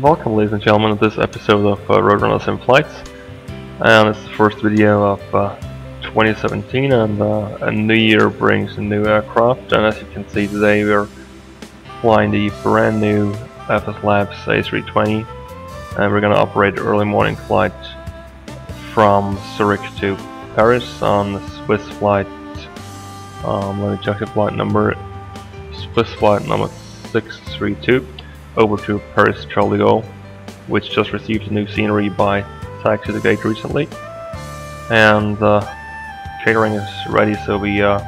Welcome ladies and gentlemen to this episode of uh, Roadrunners in Flights and it's the first video of uh, 2017 and uh, a new year brings a new aircraft. And as you can see today we're flying the brand new FS Labs A320 and we're gonna operate early morning flight from Zurich to Paris on the Swiss flight um, let me check the flight number. Swiss flight number 632 over to Paris Charles de Gaulle, which just received a new scenery by Taxi2Gate recently. And uh, catering is ready, so we uh,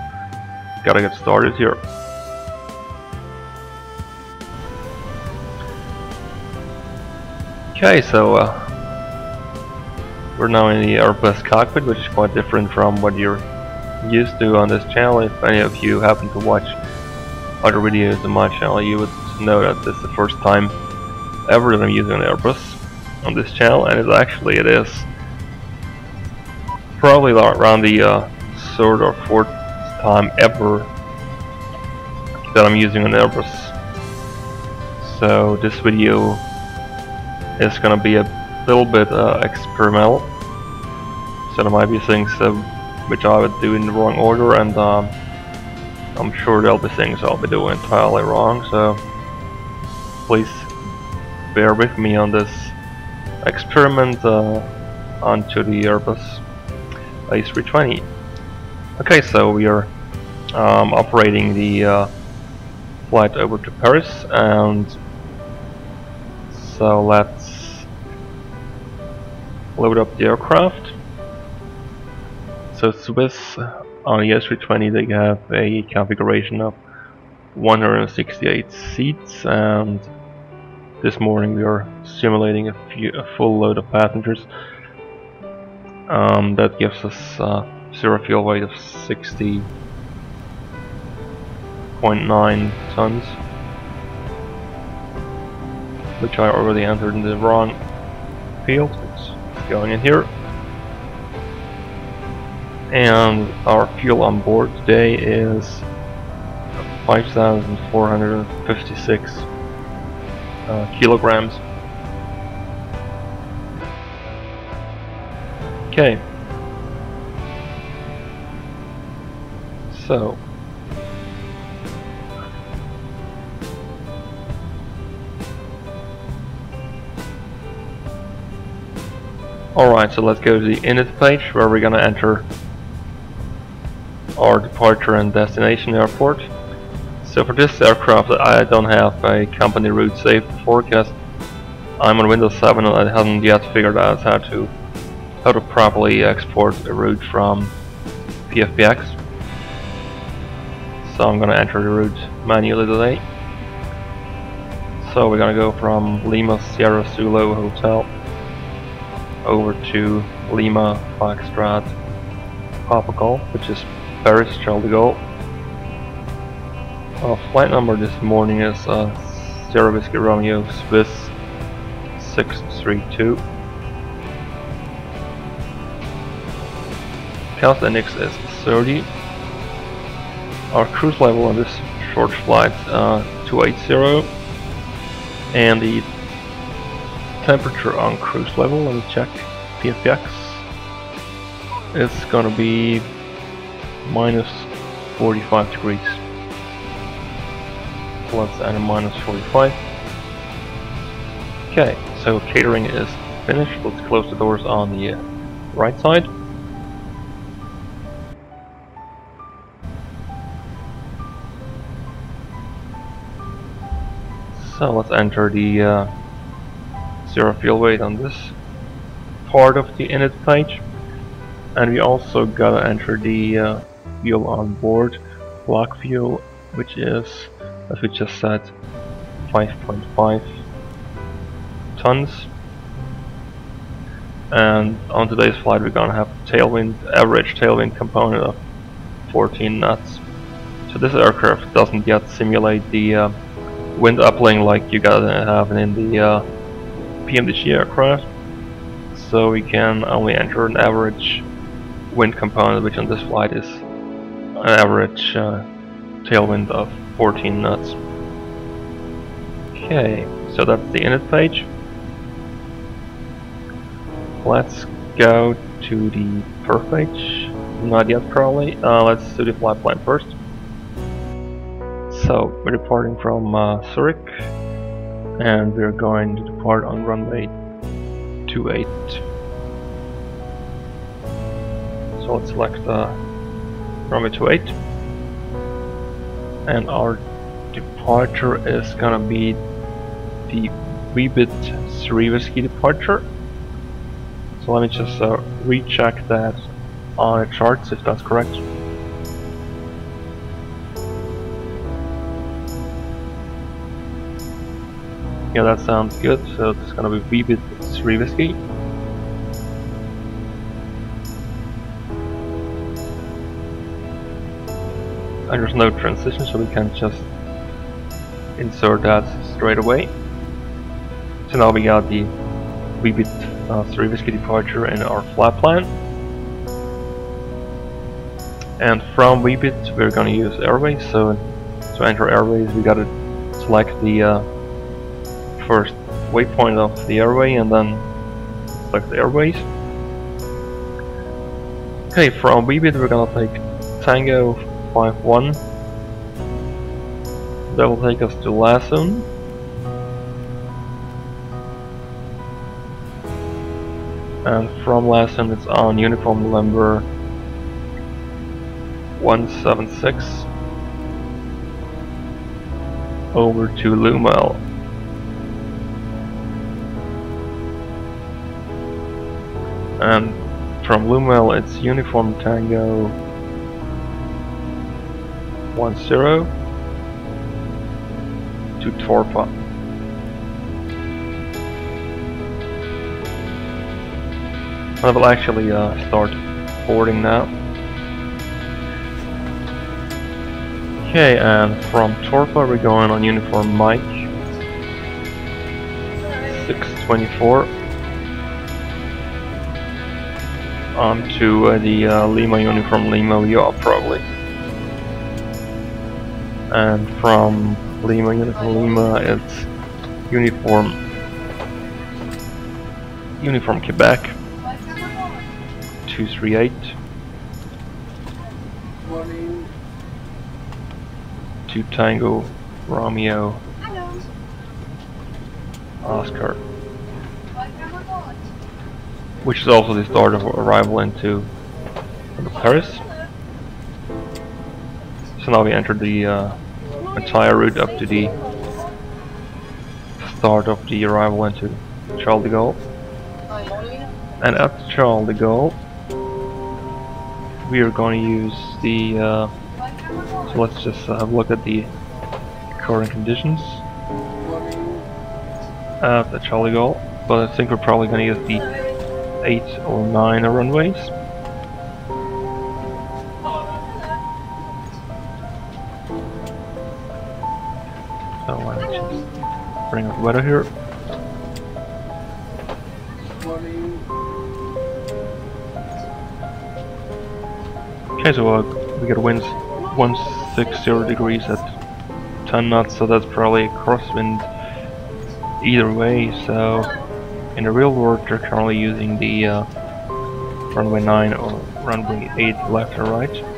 gotta get started here. Okay, so uh, we're now in the Airbus cockpit, which is quite different from what you're used to on this channel. If any of you happen to watch other videos on my channel, you would know that this is the first time ever that I'm using an Airbus on this channel, and it actually it is probably around the uh, third or fourth time ever that I'm using an Airbus. So this video is gonna be a little bit uh, experimental. So there might be things which I would do in the wrong order, and um, I'm sure there'll be things I'll be doing entirely wrong. So please bear with me on this experiment uh, onto the Airbus A320. Okay, so we are um, operating the uh, flight over to Paris and so let's load up the aircraft. So Swiss on the A320 they have a configuration of 168 seats and this morning we are simulating a, few, a full load of passengers. Um, that gives us uh, zero fuel weight of 60.9 tons, which I already entered in the wrong field. It's going in here. And our fuel on board today is 5,456 uh, kilograms. Okay. So. Alright, so let's go to the init page where we're gonna enter our departure and destination airport. So for this aircraft I don't have a company route saved forecast. I'm on Windows 7 and I haven't yet figured out how to how to properly export a route from PFPX. So I'm gonna enter the route manually today. So we're gonna go from Lima Sierra Zulu Hotel over to Lima Foxtrot Papa which is Paris Charles de Gaulle. Uh, flight number this morning is uh, Sierra Whiskey Romeo Swiss 632. Cost index is 30. Our cruise level on this short flight uh, 280 and the temperature on cruise level, let me check PFPX, is gonna be minus 45 degrees plus and minus 45. Okay, so catering is finished. Let's close the doors on the uh, right side. So let's enter the uh, zero fuel weight on this part of the init page. And we also gotta enter the uh, fuel on board, block fuel, which is as we just said 5.5 tons. And on today's flight we're gonna have tailwind average tailwind component of 14 knots. So this aircraft doesn't yet simulate the uh, wind uplink like you gotta have in the uh, PMDG aircraft. So we can only enter an average wind component which on this flight is an average uh, tailwind of 14 knots. Okay, so that's the init page. let's go to the perf page. Not yet probably. Uh, let's do the flight plan first. So we're departing from uh, Zurich and we're going to depart on runway 28. So let's select uh, runway 28 and our departure is gonna be the 3 Whiskey departure. So let me just uh, recheck that on the charts if that's correct. Yeah, that sounds good. So it's gonna be Vebit 3 And there's no transition, so we can just insert that straight away. So now we got the Vebit uh, 3 Whiskey departure in our flight plan. And from Vebit we're gonna use Airways, so to enter Airways we gotta select the uh, first waypoint of the airway and then select the Airways. Okay, from Vebit we're gonna take Tango 51 that will take us to Lasun. And from Lasun it's on uniform number 176 over to Lumel. And from Lumel it's uniform Tango 10 to Torpa. I will actually uh, start boarding now. Okay, and from Torpa we're going on uniform Mike 624 on to uh, the uh, Lima uniform Lima yaw probably. And from Lima, Lima, it's Uniform Uniform Quebec 238 to Tango Romeo Oscar which is also the start of arrival into Paris. So now we enter the uh, entire route up to the start of the arrival into Charles de Gaulle. And at Charles de Gaulle, we are going to use the. Uh, so let's just have a look at the current conditions at the Charles de Gaulle. But I think we're probably going to use the 8 or 9 runways. Weather here. Okay, so uh, we get winds 160 degrees at 10 knots, so that's probably a crosswind either way. So in the real world, they're currently using the uh, runway 9 or runway 8 left or right.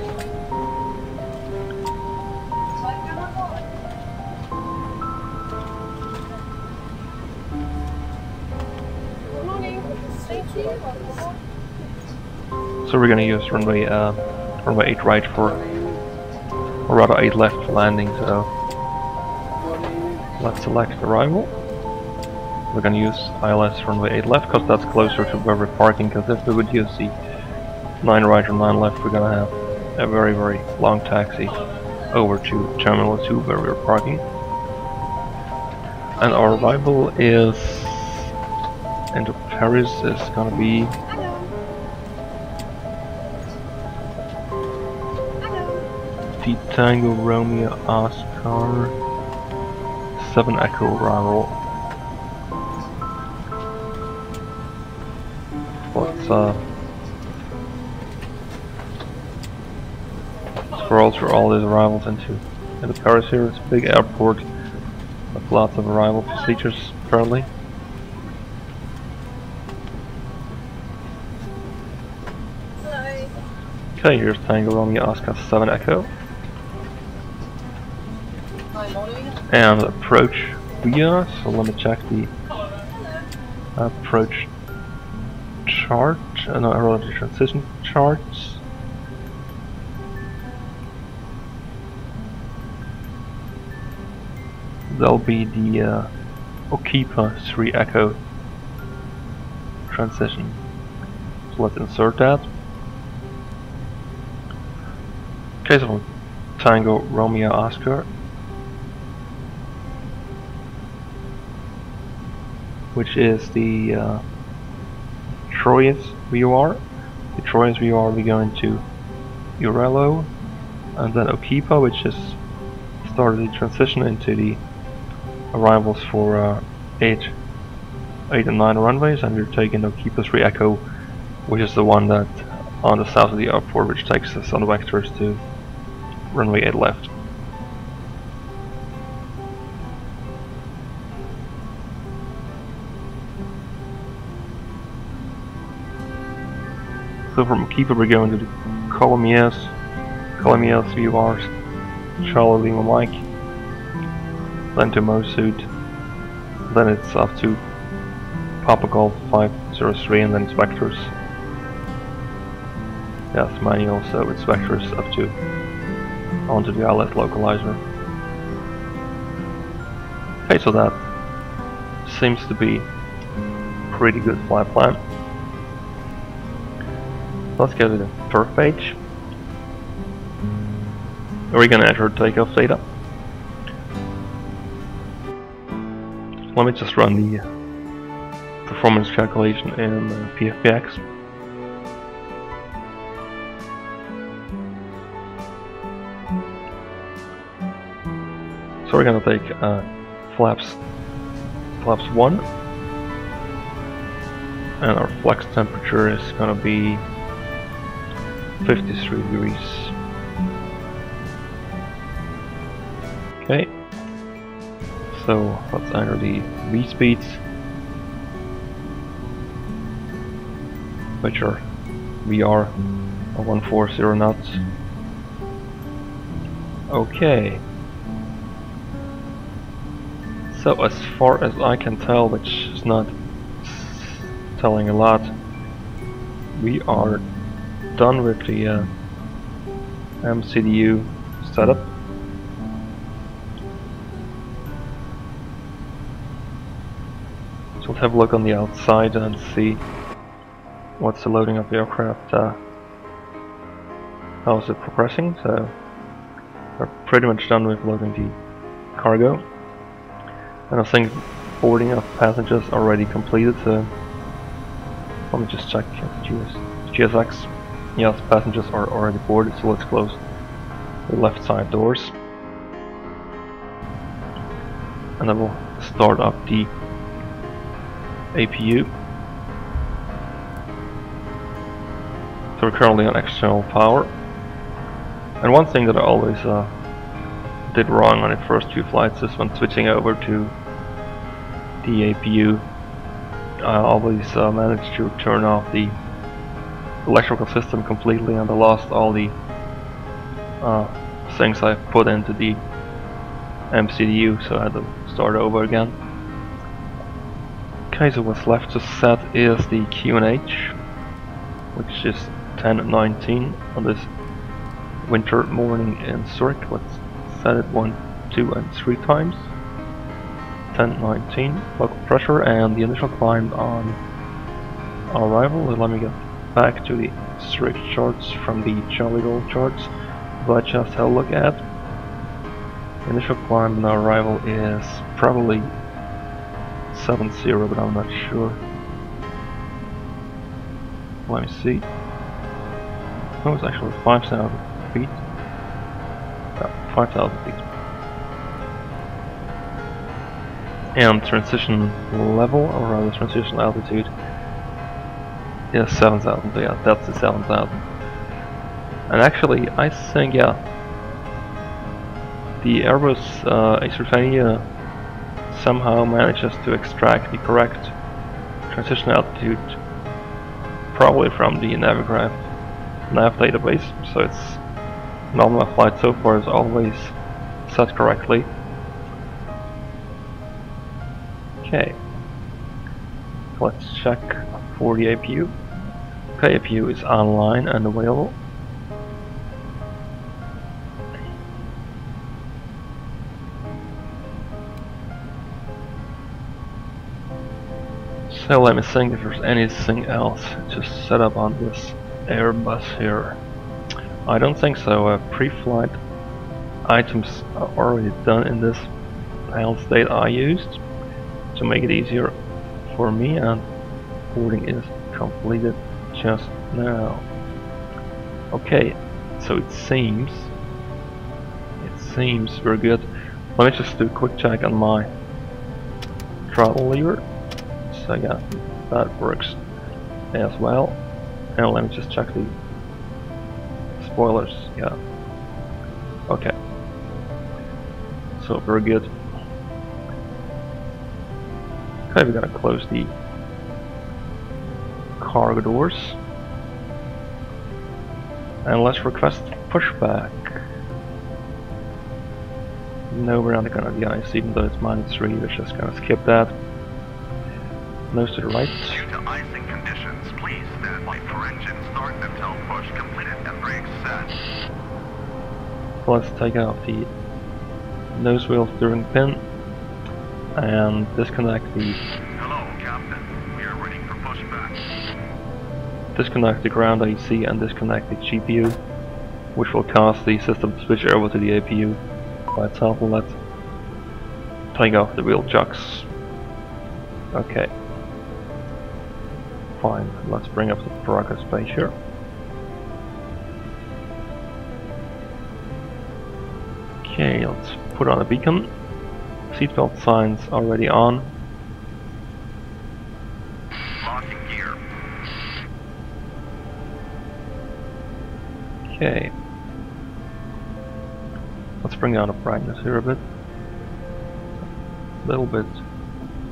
We're gonna use runway uh, runway 8 right for, or rather 8 left for landing, so let's select arrival. We're gonna use ILS runway 8 left because that's closer to where we're parking, because if we would use the 9 right or 9 left we're gonna have a very very long taxi over to Terminal 2 where we're parking. And our arrival is into Paris is gonna be Tango Romeo Oscar 7 Echo Raro What's uh Scrolls for all these arrivals into and the Paris here is a big airport with lots of arrival procedures apparently. Okay, here's Tango Romeo Oscar 7 Echo. And approach via, so let me check the approach chart, uh, no, relative transition charts. There'll be the uh, Okipa 3 Echo transition. So let's insert that. Case of Tango Romeo Oscar. Which is the uh, Troyes VOR. The Troyes VOR we go into Urelo and then Okipa which is started the transition into the arrivals for uh, 8, 8 and 9 runways and we're taking Okipa 3 Echo which is the one that on the south of the airport which takes us on the vectors to runway 8 left. So from Kiva we're going to the Coulommiers, Coulommiers VORs, Charlie Lima Mike, then to Mosud, then it's off to Papa Golf 503 and then it's Vectors. Yes, manual, so it's Vectors up to onto the ILS localizer. Okay, so that seems to be pretty good flight plan. Let's go to the turf page. We're we gonna enter takeoff data? Let me just run the performance calculation in uh, PFPX. So we're gonna take uh, flaps flaps 1 and our flex temperature is gonna be 53 degrees. Okay, so let's the V speeds, which are VR 140 knots. Okay. So as far as I can tell, which is not telling a lot, we are done with the uh, MCDU setup. So let's have a look on the outside and see what's the loading of the aircraft, uh, how is it progressing. So we're pretty much done with loading the cargo. And I think boarding of passengers already completed, so let me just check the GS, GSX. Yes, passengers are already boarded, so let's close the left side doors. And then we'll start up the APU. So we're currently on external power. And one thing that I always uh, did wrong on the first few flights is when switching over to the APU, I always uh, managed to turn off the electrical system completely and I lost all the uh, things I put into the MCDU so I had to start over again. Okay, so what's left to set is the QNH which is 1019 on this winter morning in Zurich. Let's set it 1, 2 and 3 times. 1019 local pressure and the initial climb on arrival. Let me get back to the strict charts from the Charlie Roll charts but just have a look at. Initial climb on arrival is probably 7-0 but I'm not sure. Let me see. Oh, it's actually 5,000 feet. Uh, 5,000 feet. And transition level, or rather transition altitude, is 7,000. Yeah, that's the 7,000. And actually, I think, yeah, the Airbus uh, A320 uh, somehow manages to extract the correct transition altitude probably from the Navigraph nav database, so it's normal flight so far is always set correctly. Okay, let's check for the APU. Okay, APU is online and available. So let me think if there's anything else to set up on this Airbus here. I don't think so. Uh, Pre-flight items are already done in this failed state I used to make it easier for me and boarding is completed just now. Okay, so it seems it seems very good. Let me just do a quick check on my throttle lever. So yeah, that works as well. And let me just check the spoilers. Yeah. Okay. So we're good. Okay, we gotta close the cargo doors. And let's request pushback. No, we're not gonna the ice, even though it's minus 3, we're just gonna skip that. Nose to the right. Due to icing conditions, please stand by for engine start until push completed and brakes set. Let's take out the nose wheel steering pin and disconnect the disconnect the ground AC and disconnect the GPU which will cause the system to switch over to the APU by itself and let's take off the wheel jocks okay. Fine. Let's bring up the progress page here okay let's put on a beacon. Seatbelt signs already on Locking gear. Okay. Let's bring down the brightness here a bit. A little bit,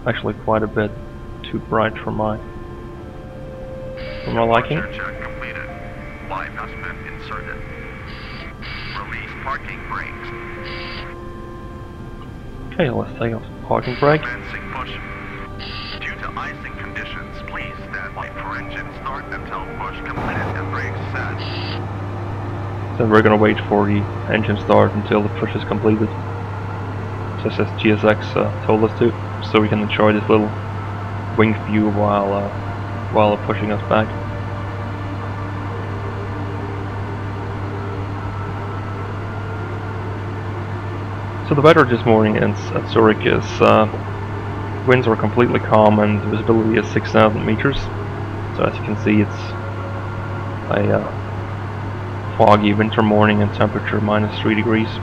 actually quite a bit too bright for my for my liking. Departure check uh, completed. Bypass pin inserted. Release parking brakes. Okay, let's take off the parking brake. Due to icing conditions, please stand by for engine start until push completed and brakes set. Then we're gonna wait for the engine start until the push is completed. Just as GSX uh, told us to, so we can enjoy this little wing view while uh, while pushing us back. So the weather this morning in, at Zurich is uh, winds are completely calm and visibility is 6,000 meters. So as you can see, it's a uh, foggy winter morning and temperature minus 3 degrees.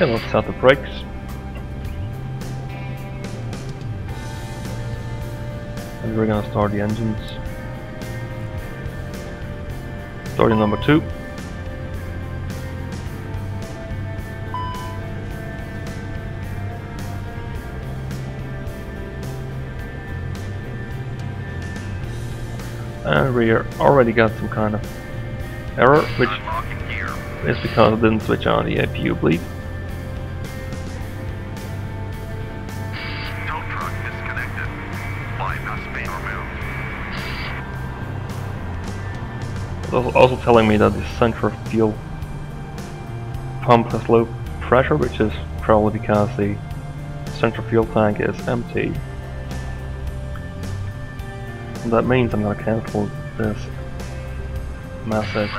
Yeah, let's set the brakes. And we're gonna start the engines. Starting number two. And we already got some kind of error, which is because I didn't switch on the APU bleed. Also telling me that the central fuel pump has low pressure, which is probably because the central fuel tank is empty. And that means I'm gonna cancel this message.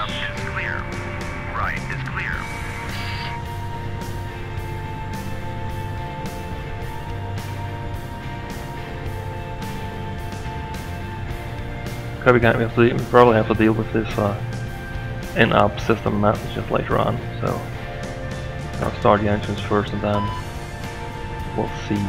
We, have to, we probably have to deal with this uh, in-app system messages later on, so I'll start the engines first and then we'll see.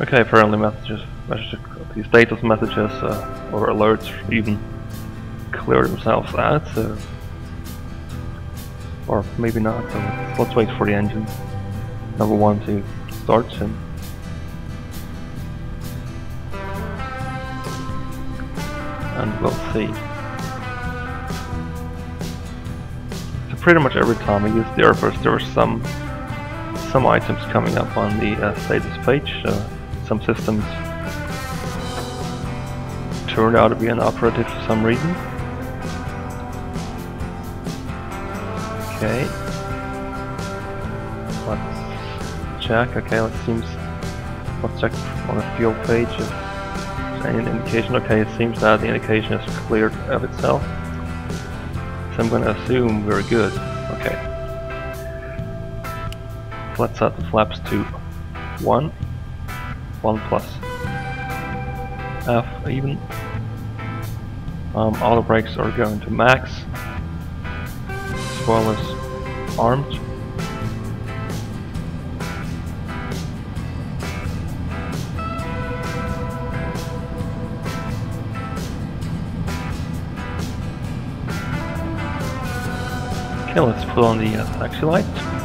Okay, apparently messages, messages status messages uh, or alerts even clear themselves out, so or maybe not. So let's, let's wait for the engine number one to start soon. And we'll see. So pretty much every time I use the Airbus there are some some items coming up on the uh, status page. Uh, some systems turned out to be inoperative for some reason. Okay. Let's check. Okay, let's seems. Let's check on the fuel page if any indication. Okay, it seems that the indication is cleared of itself. So I'm gonna assume we're good. Okay. Let's set the flaps to 1. 1 plus F even. Um, auto brakes are going to max as well as armed. Okay, let's put on the uh, taxi light.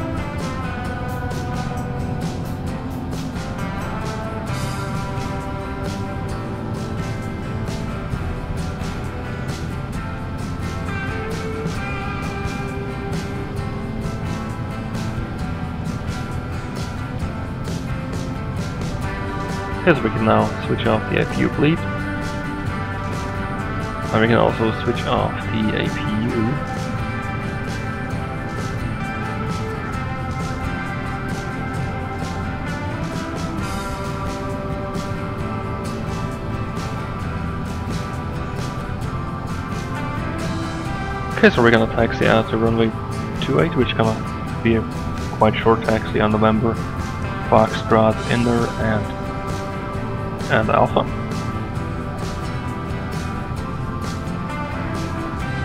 Yes, we can now switch off the APU bleed. And we can also switch off the APU. Okay, so we're gonna taxi out to runway 28, which gonna be a quite short taxi on November, Foxtrot, Inner, and and Alpha.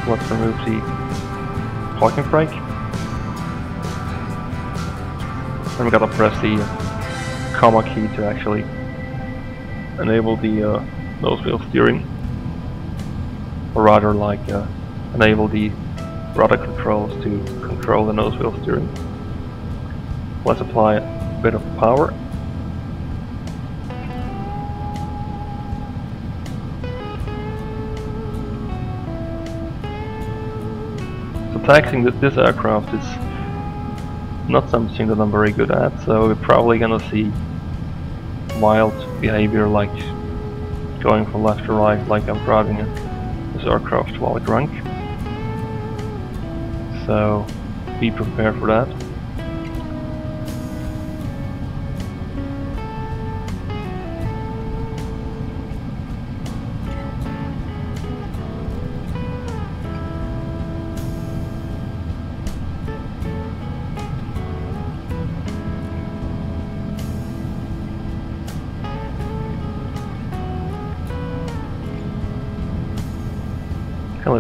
Let's remove the parking brake. Then we gotta press the comma key to actually enable the uh, nose wheel steering. Or rather like uh, enable the rudder controls to control the nose wheel steering. Let's apply a bit of power. Taxing th this aircraft is not something that I'm very good at, so we're probably gonna see wild behavior like going from left to right like I'm driving it, this aircraft while drunk. So be prepared for that.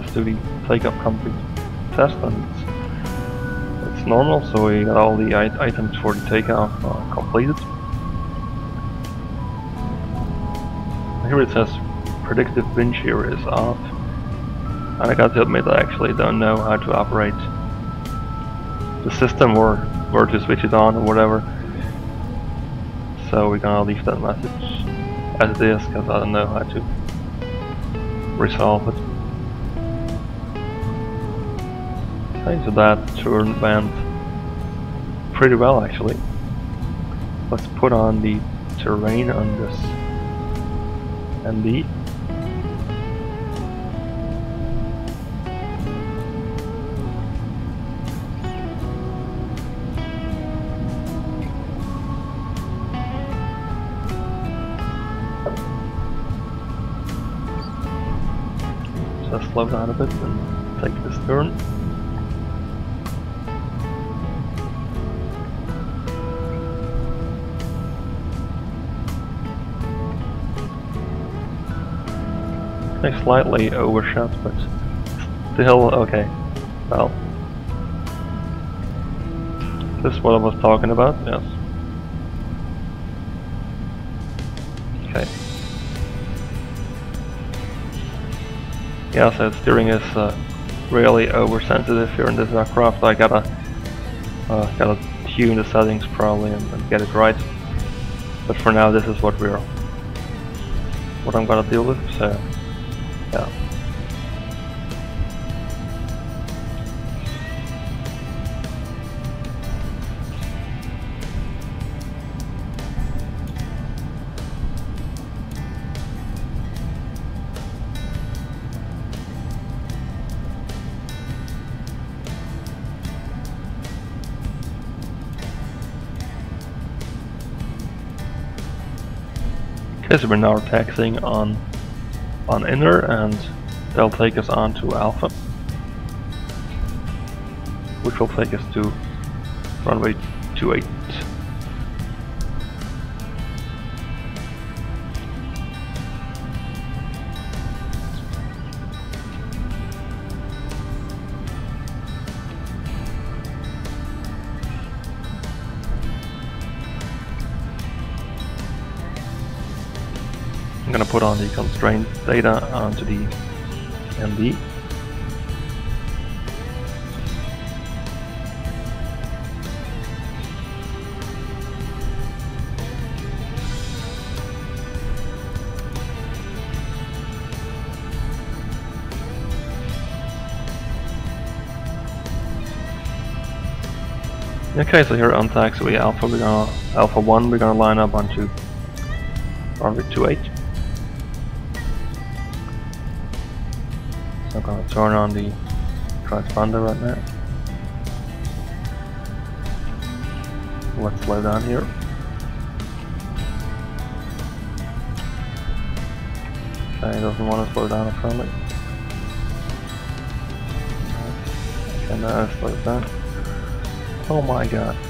Let's do the takeoff complete test and it's, it's normal, so we got all the items for the takeoff uh, completed. Here it says predictive wind shear is off. And I got to admit I actually don't know how to operate the system or where to switch it on or whatever. So we're gonna leave that message as it is because I don't know how to resolve it. Okay, so that turn went pretty well actually. Let's put on the terrain on this MB. Slow down a bit slightly overshot, but still okay. Well, this is what I was talking about. Yes. Okay. Yeah, so steering is uh, really oversensitive here in this aircraft. I gotta uh, gotta tune the settings probably and, and get it right. But for now, this is what we're what I'm gonna deal with. So. Yeah. So we're now taxing on on inner and they'll take us on to alpha which will take us to runway 28 put on the constraint data onto the ND. Okay, so here on taxiway alpha, we're gonna alpha one, we're gonna line up onto runway 28. Turn on the transponder right now. Let's slow down here. Okay, doesn't want to slow down apparently. Okay, now it slows down. Oh my god.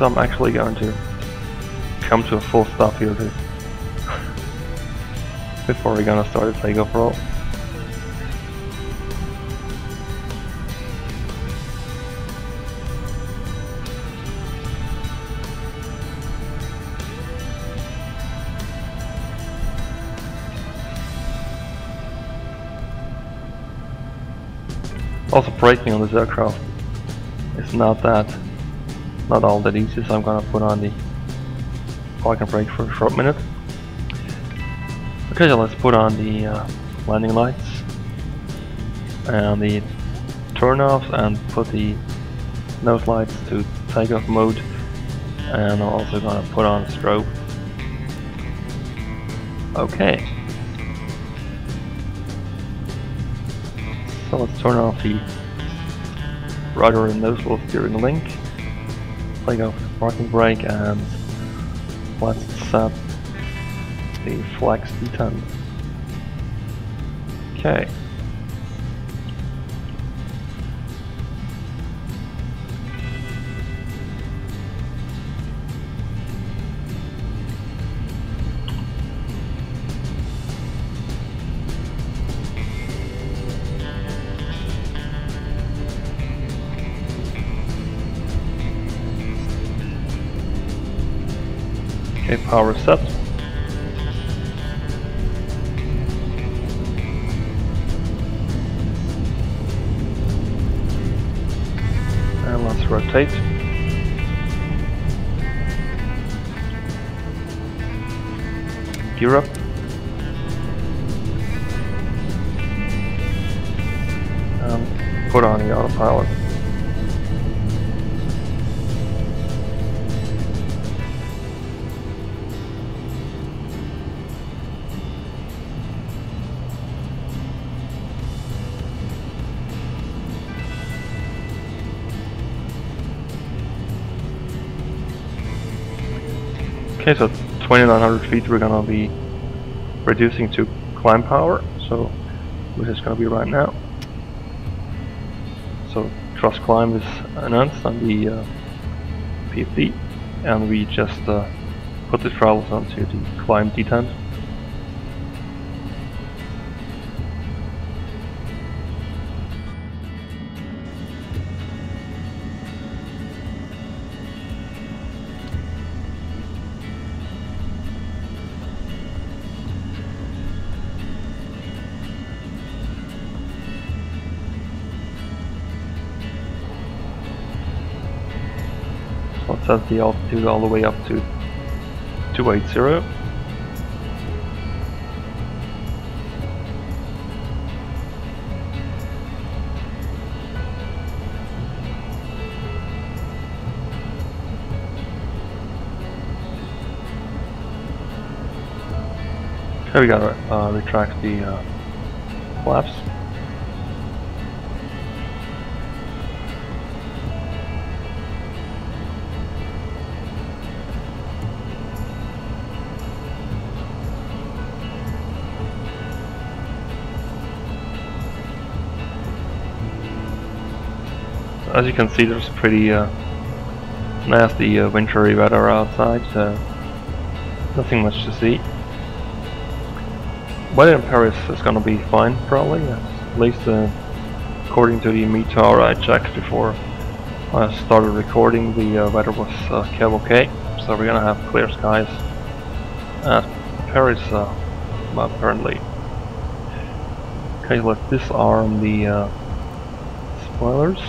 So I'm actually going to come to a full stop here too. Before we're gonna start a takeoff roll. Also braking on this aircraft is not that not all that easy, so I'm gonna put on the park and brake for a short minute. Okay, so let's put on the uh, landing lights and the turn-offs and put the nose lights to takeoff mode and I'm also gonna put on strobe. Okay. So let's turn off the rudder and nose wheel steering link take off the parking brake and let's set the flex detent. Okay. power set. And let's rotate. Gear up. And put on the autopilot. Okay, so 2900 feet we're gonna be reducing to climb power, so which is gonna be right now. So thrust climb is announced on the uh, PFD, and we just uh, put the throttles onto the climb detent. Sets the altitude all the way up to 280. Okay, we gotta uh, retract the uh, flaps. As you can see, there's pretty uh, nasty uh, wintry weather outside, so nothing much to see. Weather in Paris is gonna be fine, probably, at least uh, according to the METAR I checked before I started recording, the uh, weather was uh, okay, so we're gonna have clear skies at Paris, uh, apparently. Okay, let's disarm the uh, spoilers.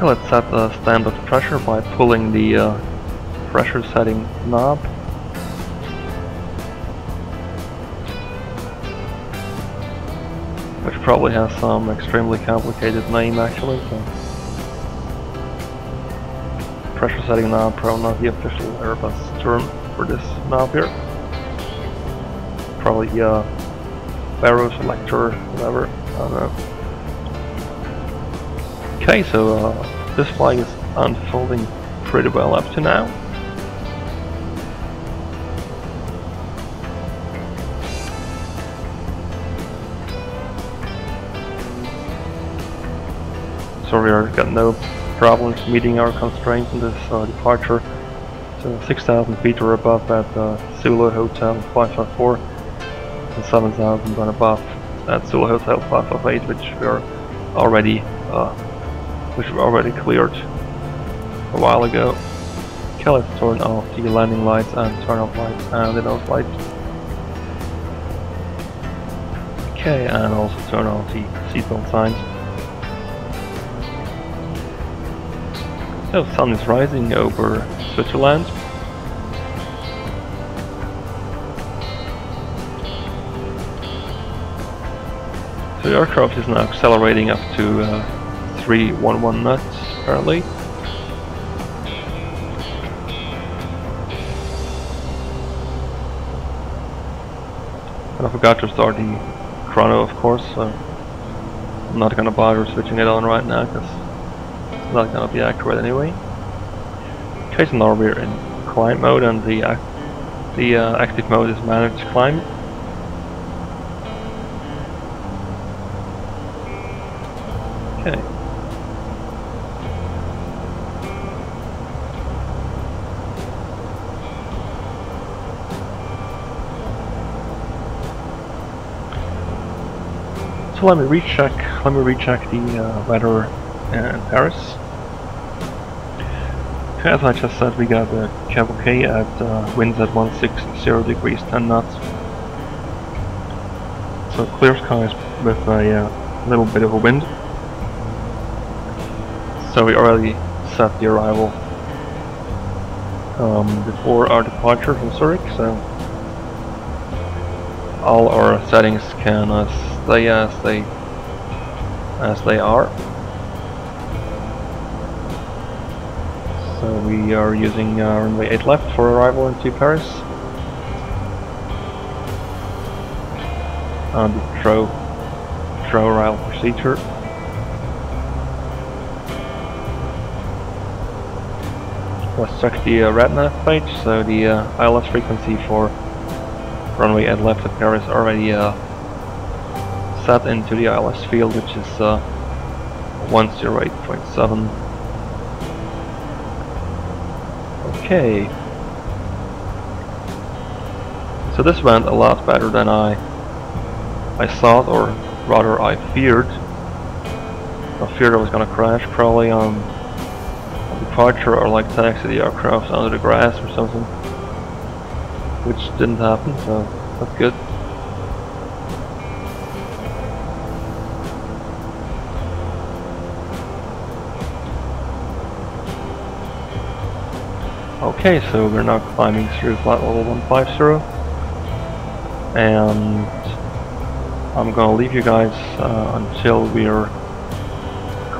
Let's set the standard pressure by pulling the uh, pressure setting knob. Which probably has some extremely complicated name actually. So. Pressure setting knob, probably not the official Airbus term for this knob here. Probably uh, baro selector, whatever, I don't know. Okay, so uh, this flag is unfolding pretty well up to now. So we are got no problems meeting our constraints in this uh, departure. So 6,000 feet or above at uh, Zulu Hotel 554 and 7,000 and above at Zulu Hotel 558 which we are already uh, which we already cleared a while ago. Let's turn off the landing lights and turn off lights and the nose lights. Okay, and also turn off the seatbelt signs. So, sun is rising over Switzerland. So the aircraft is now accelerating up to uh, 311 nuts, apparently. And I forgot to start the chrono of course, so I'm not gonna bother switching it on right now because it's not gonna be accurate anyway. Okay, so now we're in climb mode and the, ac the uh, active mode is managed climb. Okay. So let me recheck. Let me recheck the uh, weather in Paris. As I just said, we got a CAVOK at uh, winds at 160 degrees 10 knots. So clear skies with a uh, little bit of a wind. So we already set the arrival um, before our departure from Zurich, so all our settings can uh, as they as they are. So we are using uh, runway 8 left for arrival into Paris. On the throw throw rail procedure. Let's check the uh, RadNav page, so the uh, ILS frequency for runway 8 left at Paris already uh, set into the ILS field, which is uh, 108.7. Okay. So this went a lot better than I I thought, or rather I feared. I feared I was gonna crash probably on, on departure or like taxi the aircraft under the grass or something. Which didn't happen, so that's good. Okay, so we're now climbing through flight level 150 and I'm gonna leave you guys uh, until we're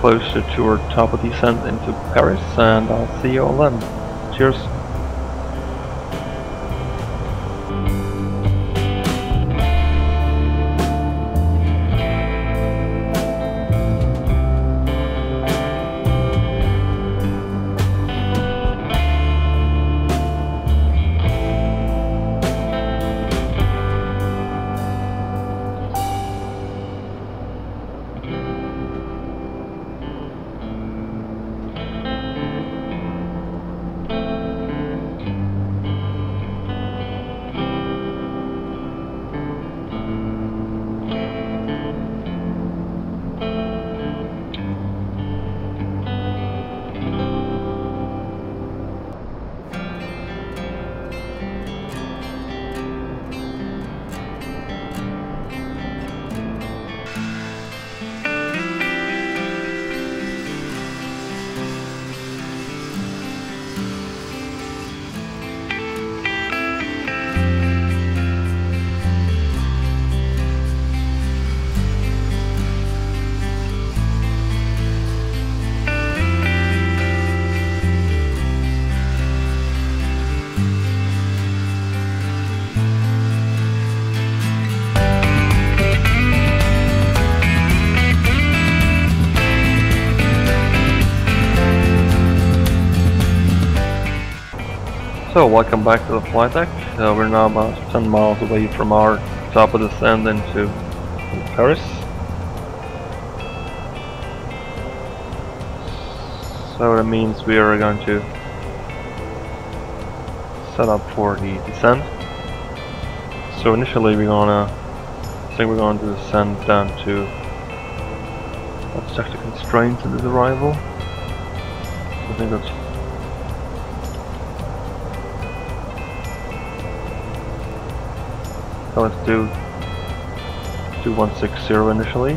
closer to our top of descent into Paris and I'll see you all then. Cheers! So welcome back to the flight deck. Uh, we're now about 10 miles away from our top of the descent into Paris. So that means we are going to set up for the descent. So initially we're gonna, I think we're going to descend down to, let's check the constraints of this arrival. I think that's So let's do do 160 initially.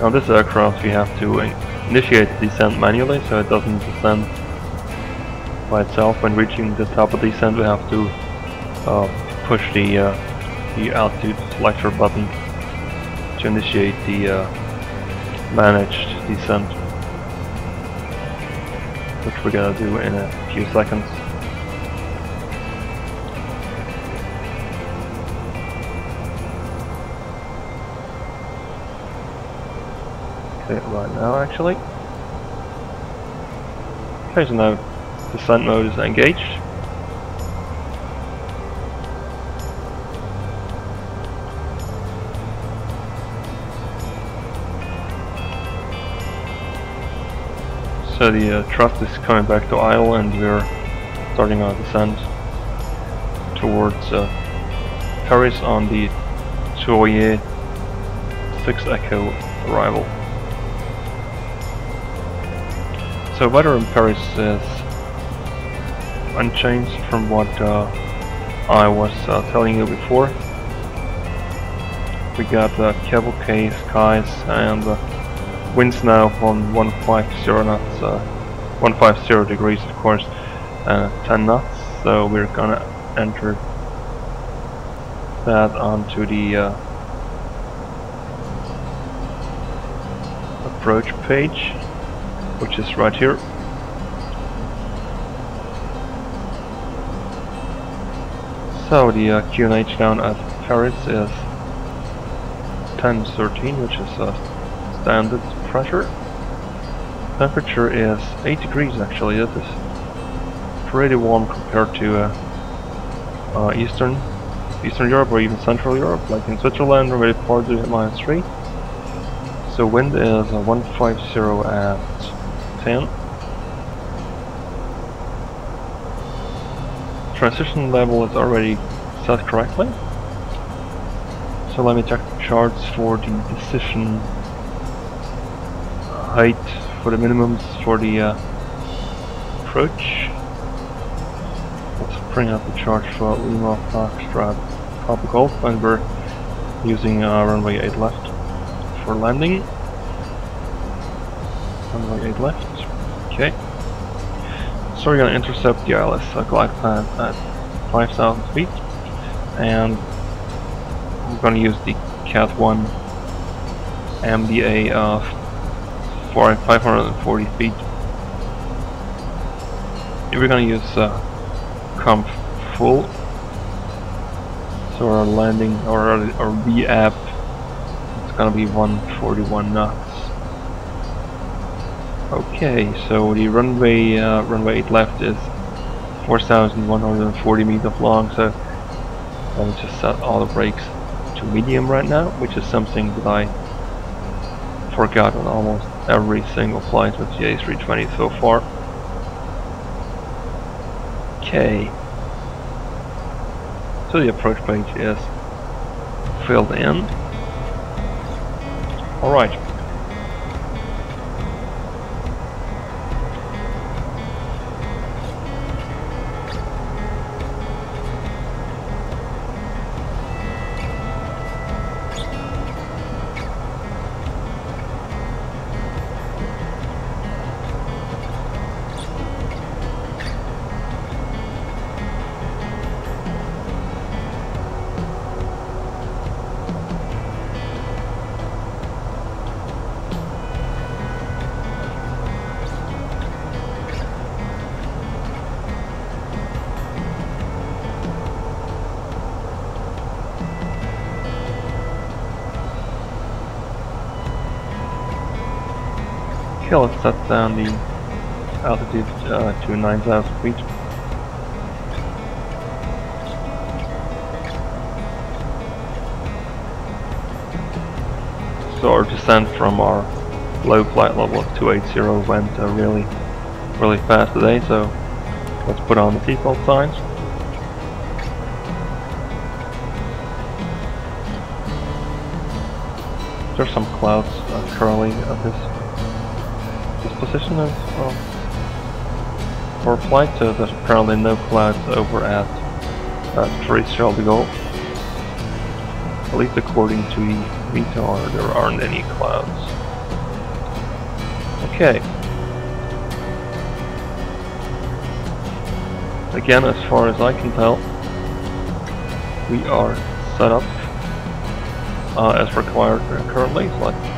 On this aircraft we have to initiate descent manually so it doesn't descend by itself. When reaching the top of the descent we have to uh, push the, uh, the altitude selector button to initiate the uh, managed descent. Which we're gonna do in a few seconds. Okay right now actually. Okay so now descent mode is engaged So the uh, thrust is coming back to idle and we're starting our descent towards uh, Paris on the Tourier 6 Echo arrival. So weather in Paris is unchanged from what uh, I was uh, telling you before. We got uh, CAVOK skies and uh, winds now on 150 knots, uh, 150 degrees of course, uh, 10 knots. So we're gonna enter that onto the uh, approach page, which is right here. So the uh, QNH down at Paris is 1013, which is uh, standard pressure. Temperature is 8 degrees actually, this is pretty warm compared to uh, uh, Eastern Eastern Europe or even Central Europe, like in Switzerland, we're very far to hit minus 3. So wind is uh, 150 at 10. Transition level is already set correctly. So let me check the charts for the decision height for the minimums for the uh, approach. Let's bring up the chart for Lima Foxtrot Papa Golf and we're using uh, runway 8 left for landing. Runway 8 left. Okay. So we're gonna intercept the ILS uh, glide path at 5,000 feet and we're gonna use the Cat 1 MDA of for 540 feet. If We're gonna use uh, conf full. So our landing or our, our it's gonna be 141 knots. Okay, so the runway uh, runway 8 left is 4,140 meters long. So let me just set all the brakes to medium right now, which is something that I forgot on almost every single flight with the A320 so far. Okay. So the approach page is filled in. Alright. 9,000 feet. So our descent from our low flight level of 280 went uh, really, really fast today, so let's put on the seatbelt signs. There's some clouds uh, currently at this this position of um, for flight, so there's apparently no clouds over at uh, Charles de Gaulle. At least according to VTOR, there aren't any clouds. Okay. Again, as far as I can tell, we are set up uh, as required currently. So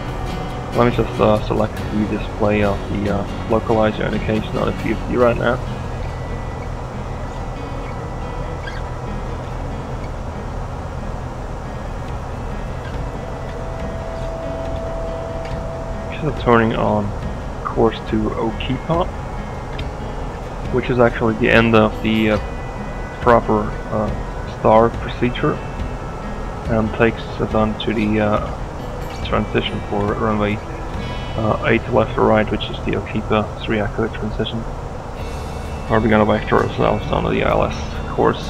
let me just uh, select the display of the uh, localizer indication on the PFD right now. Just turning on course to Okipa, which is actually the end of the uh, proper uh, star procedure and takes us on to the uh, transition for runway uh, 8 left or right, which is the Okipa 3 Echo transition. Or we're gonna vector ourselves onto the ILS course.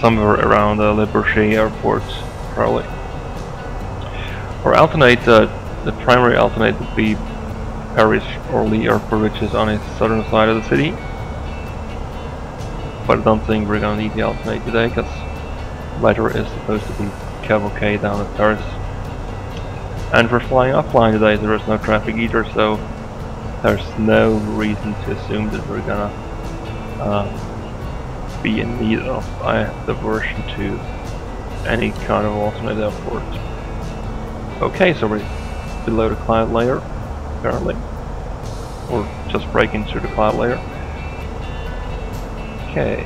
Somewhere around uh, Le Bourget airport, probably. Or alternate, uh, the primary alternate would be Paris Orly Airport, which is on the southern side of the city. But I don't think we're gonna need the alternate today, because weather is supposed to be CAVOK down the Paris. And we're flying offline today, there is no traffic either, so there's no reason to assume that we're gonna uh, be in need of a diversion to any kind of alternate airport. Okay, so we're below the cloud layer, apparently. Or just breaking through the cloud layer. Okay.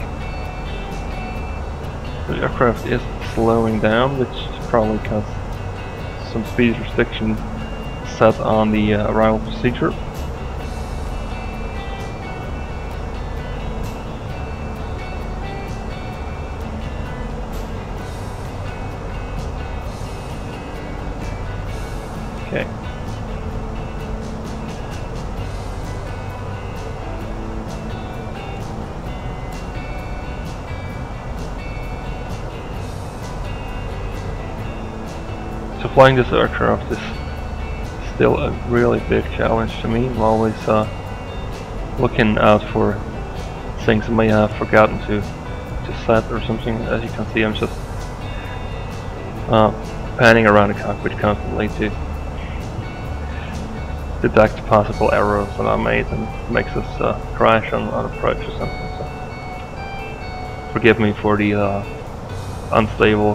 The aircraft is slowing down, which is probably because some speed restriction set on the uh, arrival procedure. So flying this aircraft is still a really big challenge to me. I'm always uh, looking out for things I may have forgotten to to set or something. As you can see, I'm just uh, panning around the cockpit constantly to detect possible errors that I made and makes us uh, crash on, on approach or something. So forgive me for the uh, unstable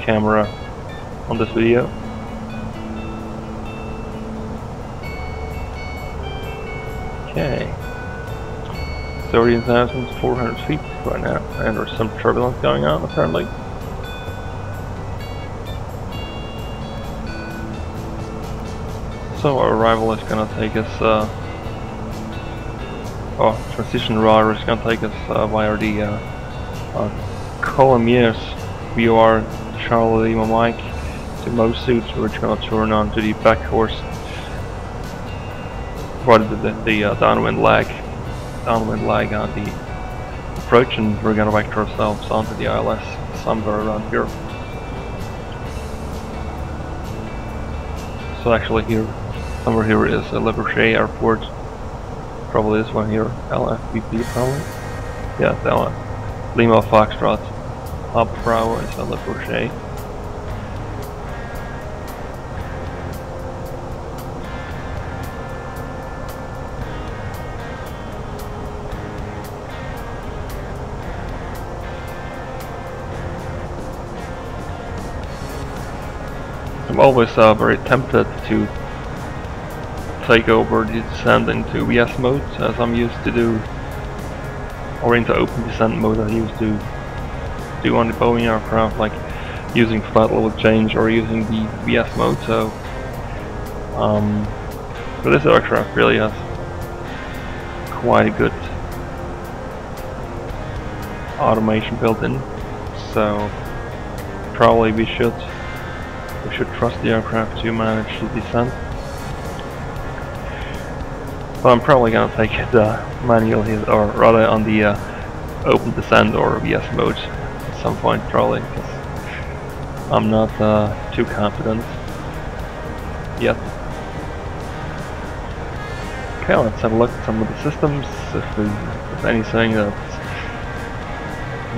camera on this video. Okay. 13,400 feet right now, and there's some turbulence going on apparently. So our arrival is gonna take us, uh, oh, transition radar is gonna take us uh, via the uh, uh, Coulommiers VOR Charlie Lima Mike to MOSUD we're gonna turn on to the back course for the, the, the uh, downwind lag downwind lag on the approach and we're gonna vector ourselves onto the ILS somewhere around here. So actually here, somewhere here is a Le Bourget airport. Probably this one here, LFBP probably. Yeah, that one. Lima Foxtrot. Up Bravo is a Le Bourget. Always uh, very tempted to take over the descent into VS mode as I'm used to do or into open descent mode I used to do on the Boeing aircraft like using flight level change or using the VS mode so um, but this aircraft really has quite a good automation built in so probably we should we should trust the aircraft to manage the descent. But I'm probably gonna take it uh, manually, or rather on the uh, open descent or VS mode at some point, probably, because I'm not uh, too confident yet. Okay, let's have a look at some of the systems, if there's anything that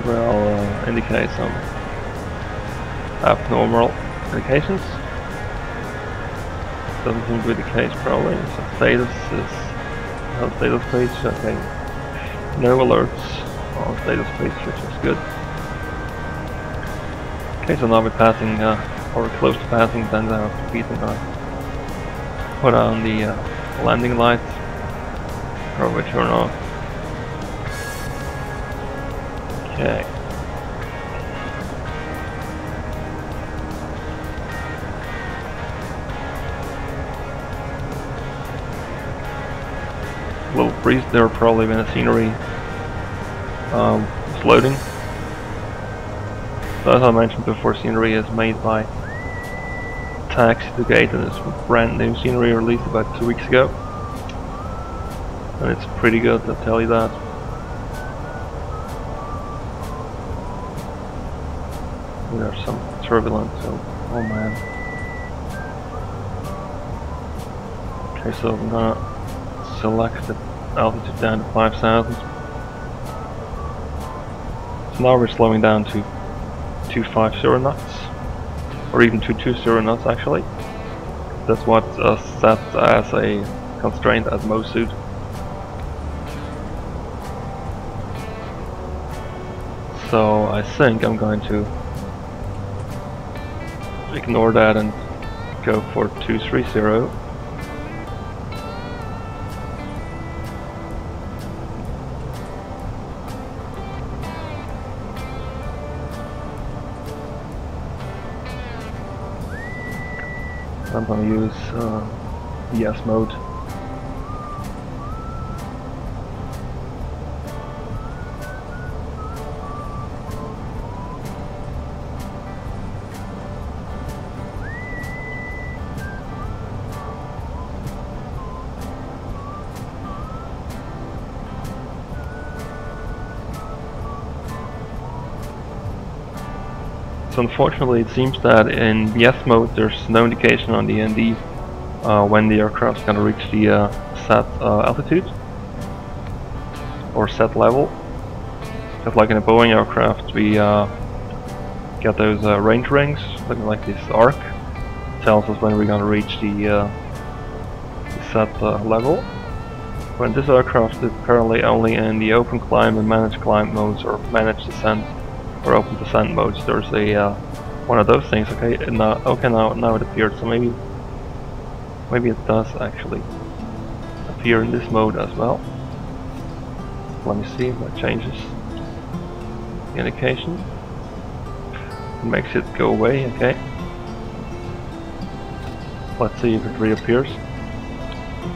will uh, indicate some abnormal indications. Doesn't seem to be the case probably. So status is on status page, okay. No alerts on status page, which is good. Okay, so now we're passing, uh, or close to passing Denza of Beat and uh, put on the uh, landing lights, or turn off. Okay. Breeze there probably when the scenery um, is loading. So as I mentioned before, scenery is made by Taxi2Gate and it's brand new scenery released about two weeks ago. And it's pretty good, I'll tell you that. There's some turbulence, so, oh man. Okay, so I'm gonna select the altitude down to 5000. So now we're slowing down to 250 knots, or even 220 knots actually. That's what's uh, set as a constraint at MOSUD. So I think I'm going to ignore that and go for 230. VS mode. So unfortunately it seems that in VS mode there's no indication on the ND uh, when the aircraft's gonna reach the uh, set uh, altitude or set level. Just like in a Boeing aircraft we uh, get those uh, range rings looking like this arc. tells us when we're gonna reach the, set level. When this aircraft is currently only in the open climb and managed climb modes or managed descent or open descent modes, there's a one of those things. Okay, now okay now now it appeared. So maybe maybe it does actually appear in this mode as well. Let me see if what changes the indication. It makes it go away. Okay. Let's see if it reappears.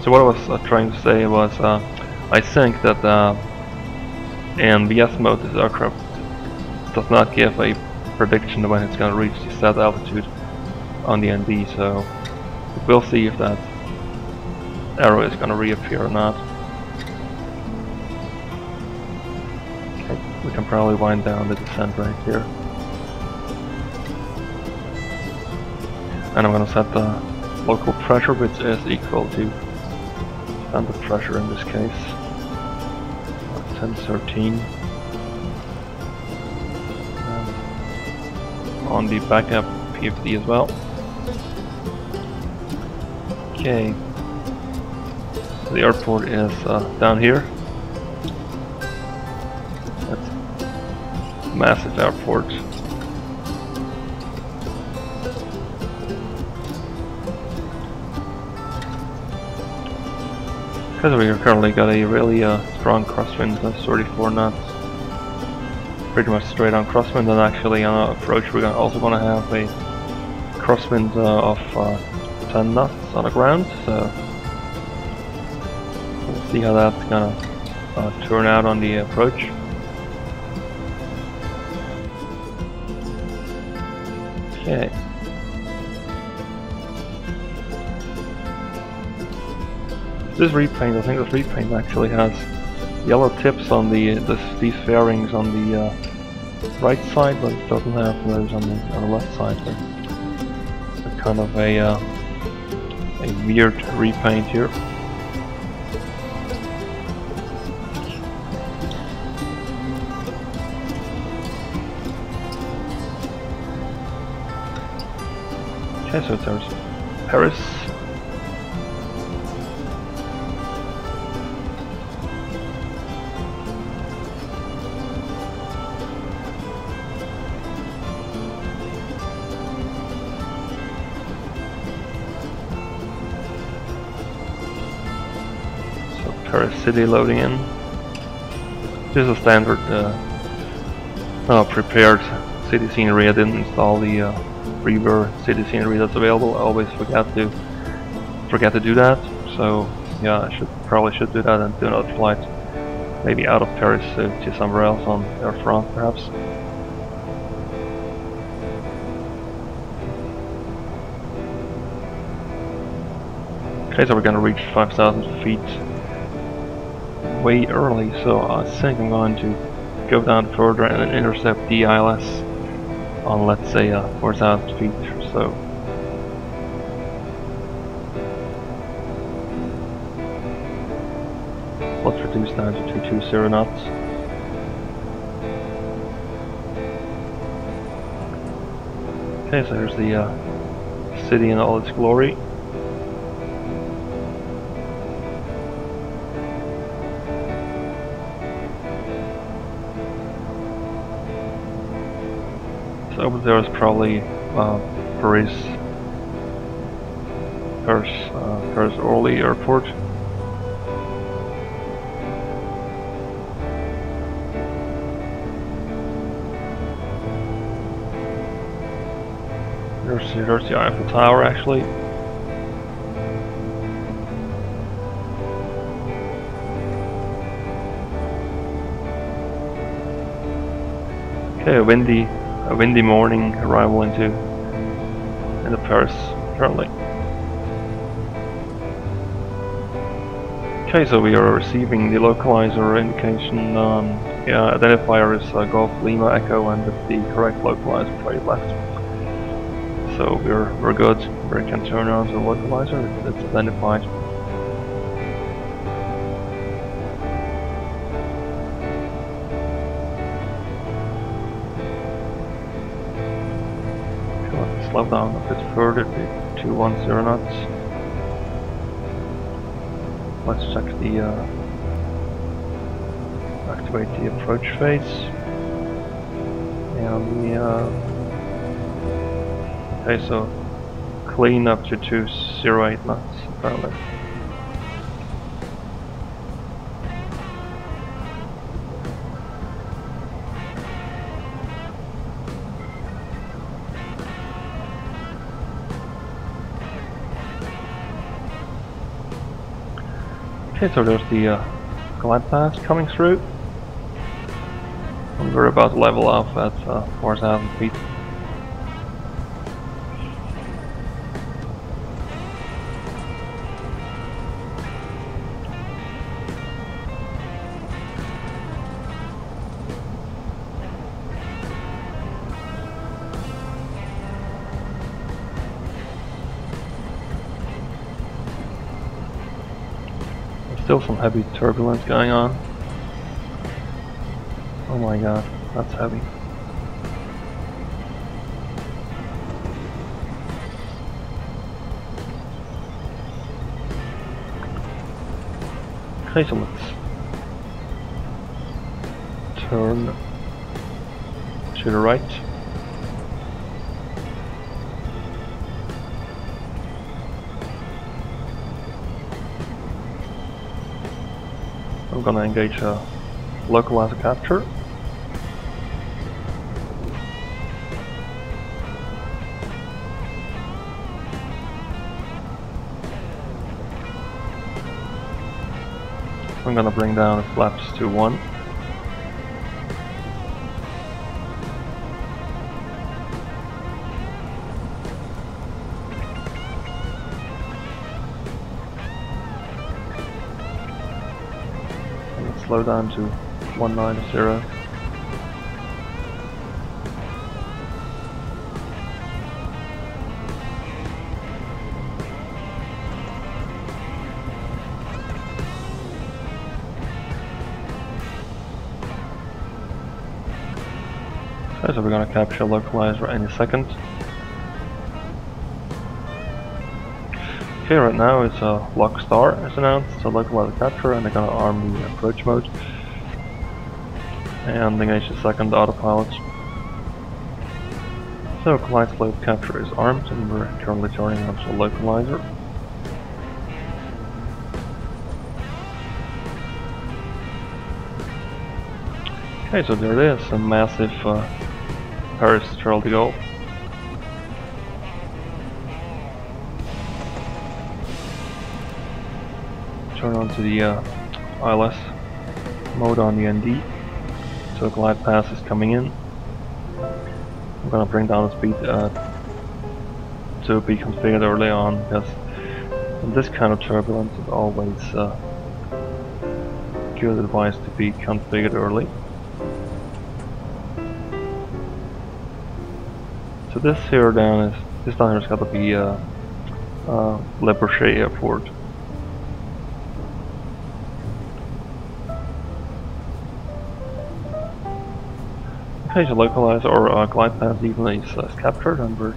So what I was uh, trying to say was, uh, I think that uh, in VS mode this aircraft does not give a prediction when it's going to reach the set altitude on the ND, so we'll see if that arrow is going to reappear or not. Okay, we can probably wind down the descent right here. And I'm going to set the local pressure, which is equal to standard pressure in this case, 1013. on the backup PFD as well. Okay. The airport is uh, down here. That's massive airport. Because we currently got a really uh, strong crosswind, that's 34 knots pretty much straight on crosswind and actually on our approach we're also going to have a crosswind uh, of uh, 10 knots on the ground so we'll see how that's gonna uh, turn out on the approach okay this repaint, I think this repaint actually has yellow tips on the, the these fairings on the uh, right side, but it doesn't have those on the on the left side. It's kind of a uh, a weird repaint here. Okay, so there's Paris city loading in. This is a standard uh, uh, Prepar3D city scenery. I didn't install the uh, city scenery that's available. I always forget to forget to do that. So yeah, I should probably should do that and do another flight, maybe out of Paris uh, to somewhere else on Air France, perhaps. Okay, so we're gonna reach 5,000 feet way early, so I think I'm going to go down further and intercept the ILS on let's say uh, 4,000 feet or so. Let's reduce down to 220 knots. Okay, so here's the uh, city in all its glory. Over there is probably uh, Paris, Paris, uh, Paris Orly Airport. There's, there's the Eiffel Tower actually. Okay, a windy, a windy morning arrival into into Paris currently. Okay, so we are receiving the localizer indication. Um, yeah, identifier is uh, Golf Lima Echo, and the correct localizer plate left. So we're we're good. We can turn on the localizer. It's identified. Down a bit further to 210 knots. Let's check the uh, activate the approach phase and the uh, Okay, so clean up to 208 knots, apparently. Okay, so there's the uh, glide path coming through. And we're about to level off at uh, 4,000 feet. Still some heavy turbulence going on. Oh my god, that's heavy. Okay, so let's turn to the right. I'm gonna engage a localizer capture. I'm gonna bring down the flaps to 1. Slow down to 190. Okay, so we're gonna capture localizer any second. Okay, right now it's a LOC star as announced, so localizer capture, and they're gonna arm the approach mode. And engage the second autopilot. So glide slope capture is armed, and we're currently turning on the localizer. Okay, so there it is, a massive uh, Paris Charles de. Turn on to the uh, ILS mode on the ND. So glide path is coming in. I'm gonna bring down the speed uh, to be configured early on because In this kind of turbulence, it's always uh, good advice to be configured early. So this here down is this down here's got to be uh, uh, Airport. Okay, to localizer uh, glide path evenly is uh, captured and we're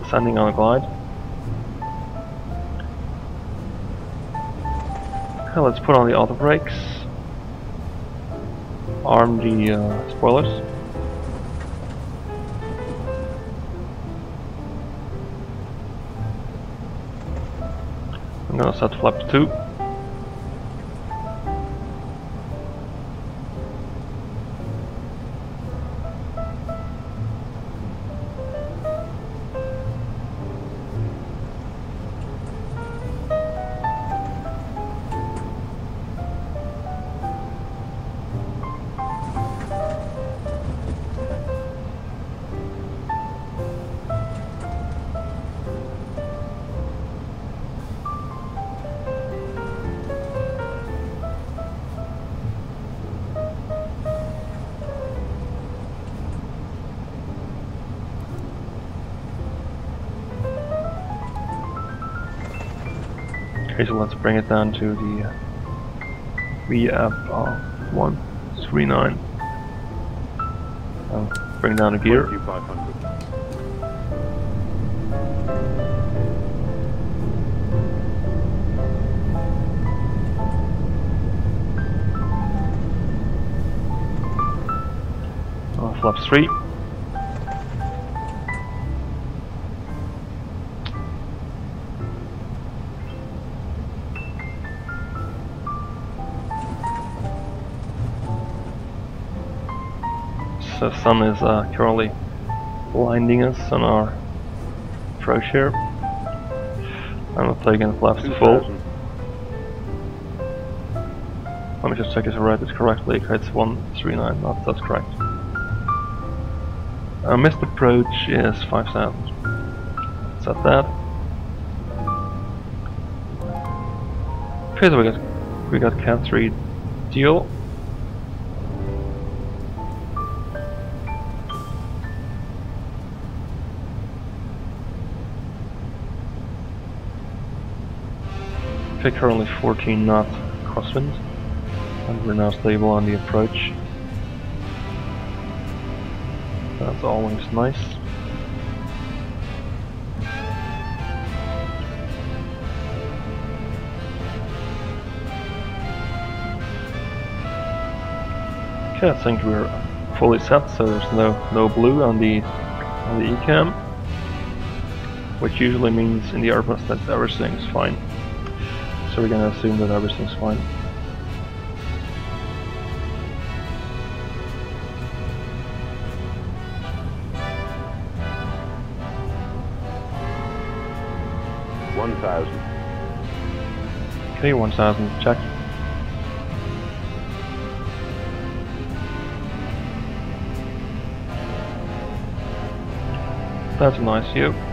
descending on a glide. Okay, let's put on the auto brakes. Arm the uh, spoilers. I'm gonna set flap 2. Okay, so let's bring it down to the uh, VF uh, 139. Bring down the gear. 2500. Uh, flaps 3. So sun is uh, currently blinding us on our approach here. I'm not taking flaps to full. Let me just check if I read this correctly. It's 139, not that's correct. Our missed approach is 5000. Set that. Okay, so we got we got cat 3 dual. Okay, currently 14 knot crosswind. And we're now stable on the approach. That's always nice. Okay, I think we're fully set, so there's no no blue on the on the ecam, which usually means in the Airbus that everything's fine. So we're gonna assume that everything's fine. One thousand. Okay, 1000, check. That's a nice view.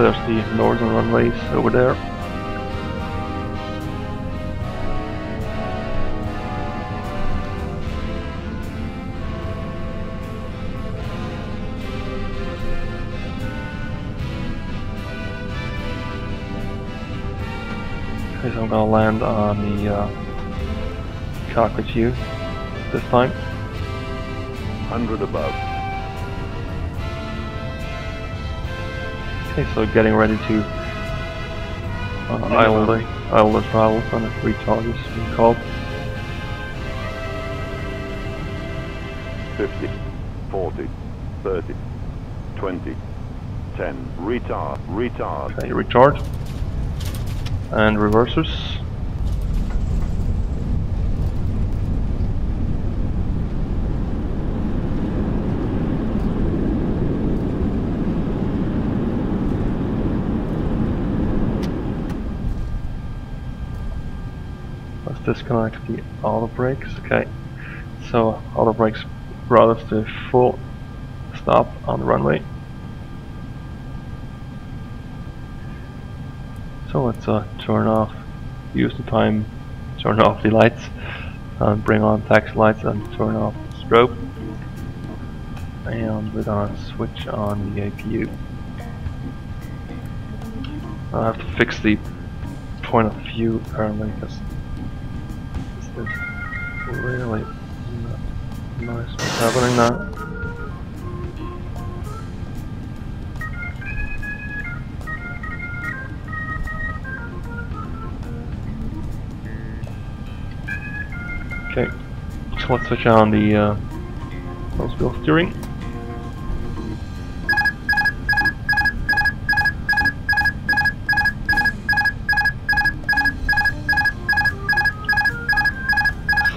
There's the northern runways over there. Okay, so I'm gonna land on the uh, cockpit view this time. Hundred above. Okay, so getting ready to uh, idle the idle the throttle on a recharge is being called. 50, 40, 30, 20, 10. Retard, retard. Okay, recharge and reversers. Disconnect the auto brakes. Okay, so auto brakes brought us to full stop on the runway. So let's uh, turn off, use the time, turn off the lights, and bring on taxi lights and turn off the strobe. And we're gonna switch on the APU. I have to fix the point of view apparently because Okay, so let's switch on the uh, nose wheel steering.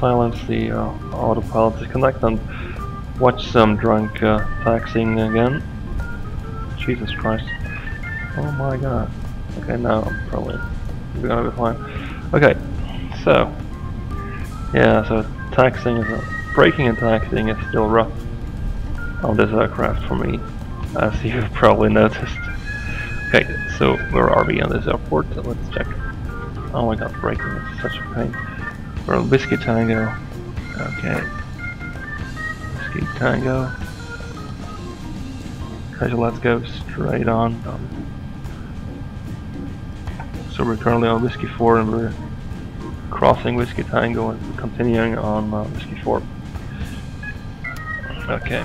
Silence the uh, autopilot disconnect and watch some drunk uh, taxiing again. Jesus Christ. Oh my god. Okay, now I'm probably gonna be fine. Okay, so yeah, so taxiing is braking and taxiing is still rough on this aircraft for me, as you've probably noticed. Okay, so where are we on this airport? Let's check. Oh my god, braking is such a pain. We're on Whiskey Tango. Okay. Whiskey Tango. Okay, so let's go straight on. Um, so we're currently on Whiskey 4 and we're crossing Whiskey Tango and continuing on uh, Whiskey 4. Okay.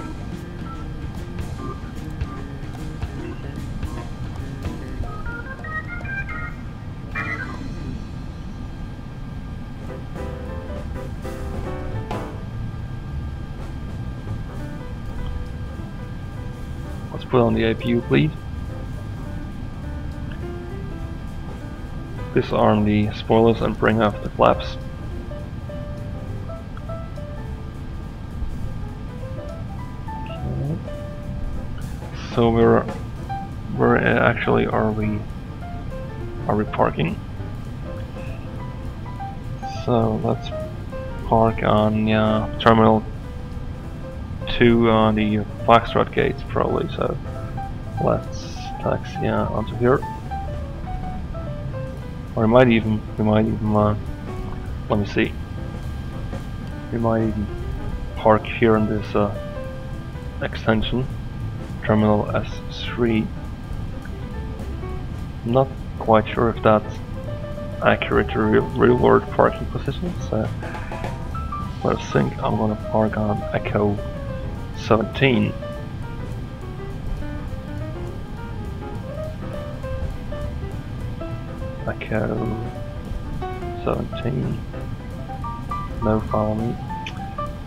On the APU please. Disarm the spoilers and bring off the flaps. So we're where actually are we are we parking? So let's park on terminal on the Foxtrot gates probably. So let's taxi onto here. Or we might even, we might even, uh, let me see. We might even park here in this uh, extension, terminal S3. I'm not quite sure if that's accurate to real, real world parking positions. so but I think I'm gonna park on Echo 17. Echo 17. No me.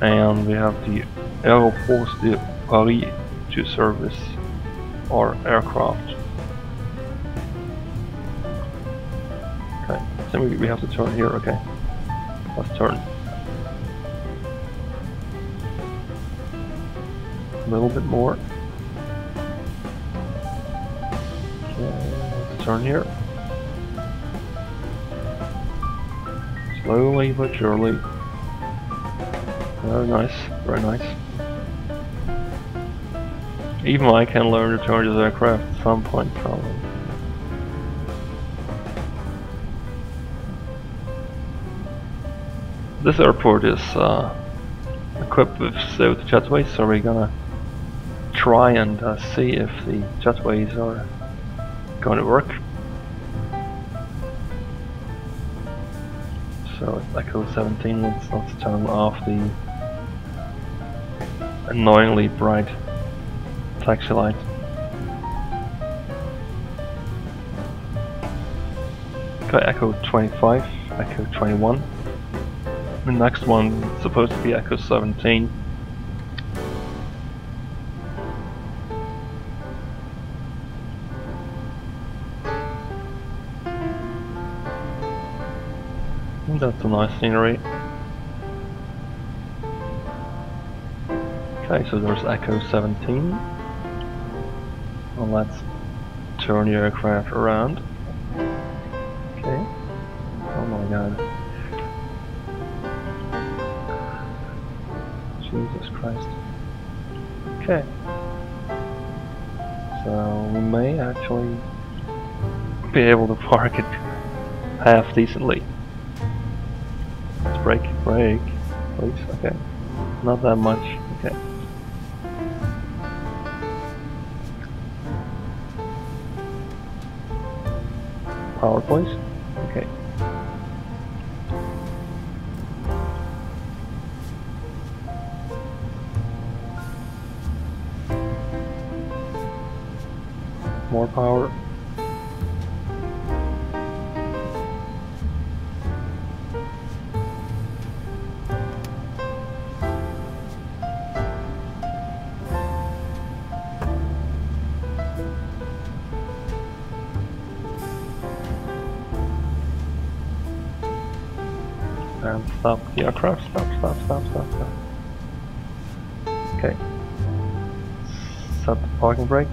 And we have the Aéroport de Paris to service our aircraft. Okay, so we have to turn here, okay. Let's turn. Little bit more. Okay, turn here. Slowly but surely. Very nice, very nice. Even I can learn to turn this aircraft at some point probably. This airport is uh, equipped with South jetways, so we're gonna try and uh, see if the jetways are going to work. So Echo 17, let's, let's turn off the annoyingly bright taxi light. Echo 25, Echo 21. The next one is supposed to be Echo 17. That's a nice scenery. Okay, so there's Echo 17. Well, let's turn the aircraft around. Okay. Oh my god. Jesus Christ. Okay. So we may actually be able to park it half decently. Brake, please. Okay. Not that much. Okay. Power, please. Okay. More power. Stop the aircraft. Stop, stop, stop, stop, stop. Okay. Set the parking brake.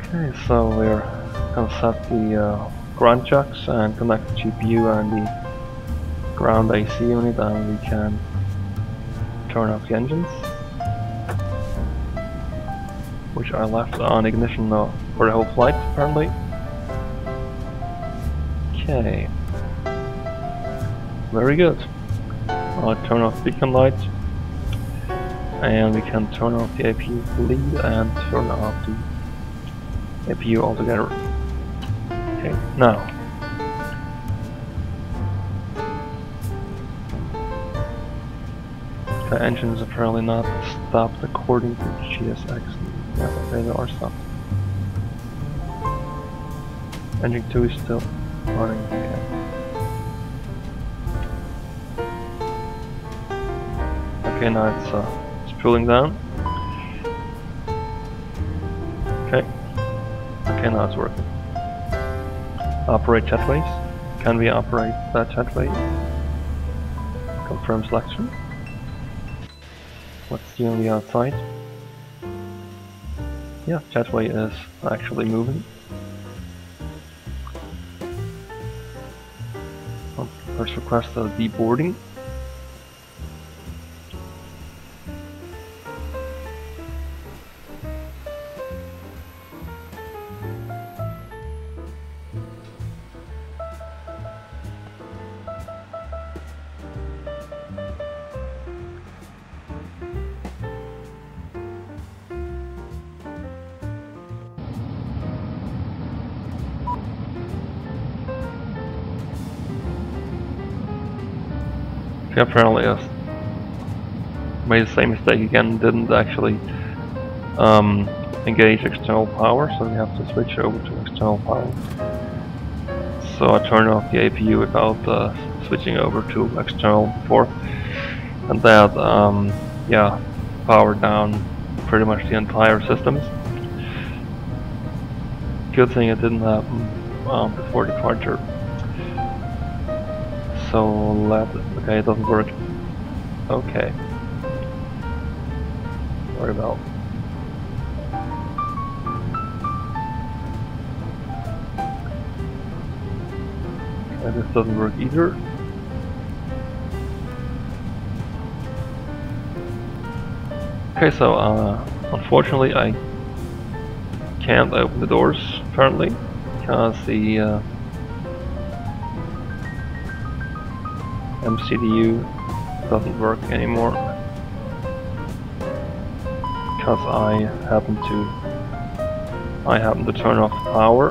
Okay, so we're gonna set the uh, ground jacks and connect the GPU and the ground AC unit and we can turn off the engines which are left on ignition uh, for the whole flight apparently. Okay. Very good. I'll turn off beacon light and we can turn off the APU bleed and turn off the APU altogether. Okay, now. The engines apparently not stopped according to GSX. Yeah, they are stopped. Engine 2 is still Okay. Now it's uh, it's pulling down. Okay. Okay, now it's working. Operate jetways. Can we operate that jetway? Confirm selection. Let's see on the outside. Yeah, jetway is actually moving. Request of deboarding. Okay, apparently I made the same mistake again, didn't actually um, engage external power, so we have to switch over to external power. So I turned off the APU without uh, switching over to external before, and that, um, yeah, powered down pretty much the entire systems. Good thing it didn't happen um, before departure. So let okay, it doesn't work. Okay. Sorry about. Okay, this doesn't work either. Okay, so uh, unfortunately I can't open the doors apparently because the uh, MCDU doesn't work anymore. Because I happen to I happen to turn off the power.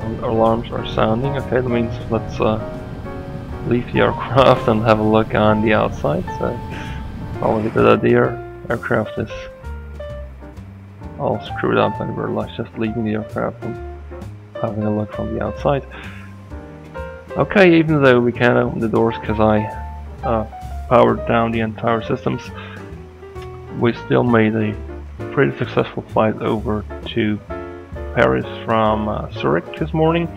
And alarms are sounding. Okay that means let's uh, leave the aircraft and have a look on the outside. So probably a good idea. Aircraft is all screwed up and we're like just leaving the aircraft and having a look from the outside Okay, even though we can't open the doors because I uh, powered down the entire systems, we still made a pretty successful flight over to Paris from uh, Zurich this morning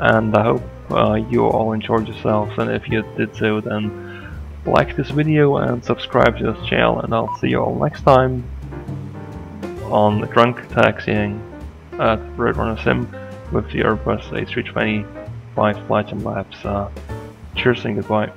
and I hope uh, you all enjoyed yourselves and if you did so then like this video and subscribe to this channel and I'll see you all next time on drunk taxiing at Roadrunner Sim with the Airbus A320 5 flight time lapse. Uh, cheers and goodbye.